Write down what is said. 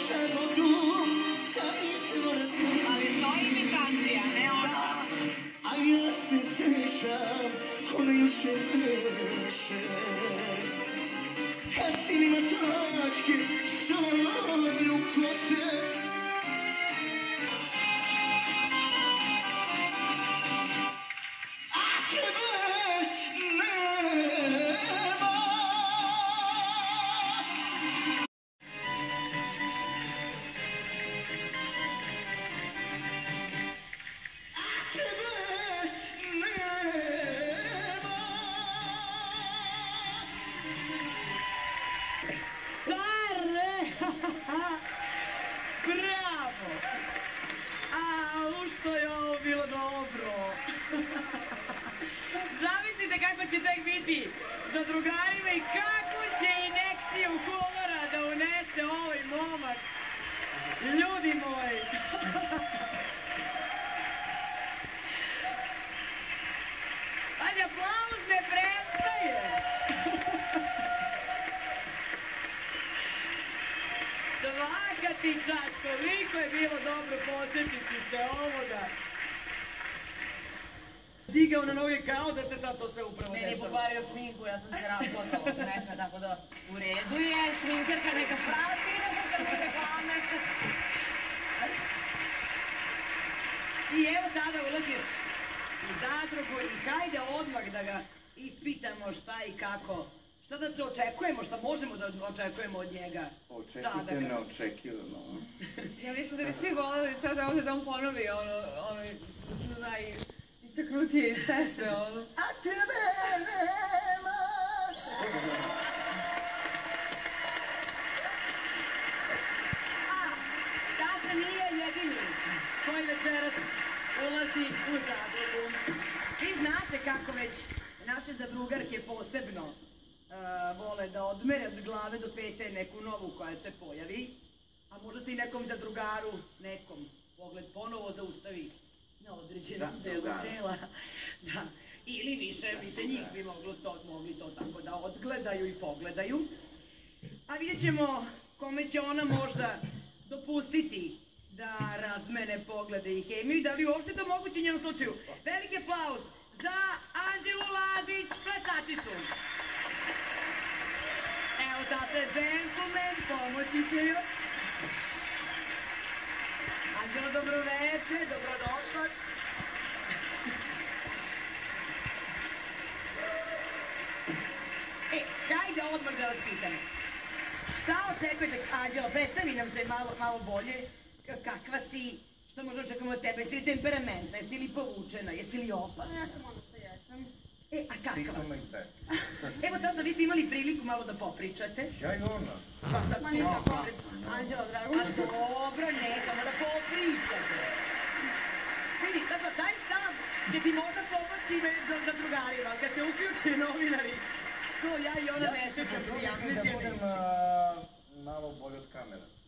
duševno tu sa izvorom Ali to je imitacija, ne ona. A ja se sjećam one još više Kad si mi na svačke stavlju kose dobro! Zamislite kako će tek biti za drugarima i kako će inekciju humora da unese ovaj momak. Ljudi moji! Ajde, aplauz ne prestaje! Svaka ti čast, koliko je bilo dobro podsjetiti se ovoga. Digao na noge kao da se sad to sve upravo Meni je dešava. pokvario šminku, ja sam se od smeha, tako da u redu je, šminkerka neka srati, neka reklame. I evo sada ulaziš u zadrugu i hajde odmah da ga ispitamo šta i kako. Šta da se očekujemo, šta možemo da očekujemo od njega. Očekujte ga- neočekivano. Ja mislim da bi svi voljeli sada ovdje da on ponovi ono, ono, najistaknutije iz pesme, ono. A tebe nema. A, Stasa nije jedini koji večeras ulazi u zadrugu. Vi znate kako već naše zadrugarke posebno uh, vole da odmere od glave do pete neku novu koja se pojavi, a možda se i nekom zadrugaru, nekom, pogled ponovo zaustavi na određenom delu tela. Da. Ili više, više njih bi moglo to, mogli to tako da odgledaju i pogledaju. A vidjet ćemo kome će ona možda dopustiti da razmene poglede i hemiju i da li uopšte to moguće u njenom slučaju. Veliki aplauz za Anđelu Lazić, plesačicu. Evo tate gentleman, pomoći će joj. Anđelo, dobroveče, E, hajde odmah da vas pitam. Šta očekujete, Anđelo, predstavi nam se malo, malo bolje, kakva si, šta možda očekujemo od tebe, jesi li temperamentna, jesi li povučena, jesi li opasna? Ja sam ono što jesam. E, a kakva? Evo to sam, vi ste imali priliku malo da popričate. Ja i ona. Pa sad Ma tako. opasno. Anđelo, drago. A dobro, ne, samo da popričate. Vidi, da za taj stav će ti možda pomoći za, drugarima, kad se uključe novinari, to ja i ona ne sećam se, ja da budem a, malo bolje od kamera.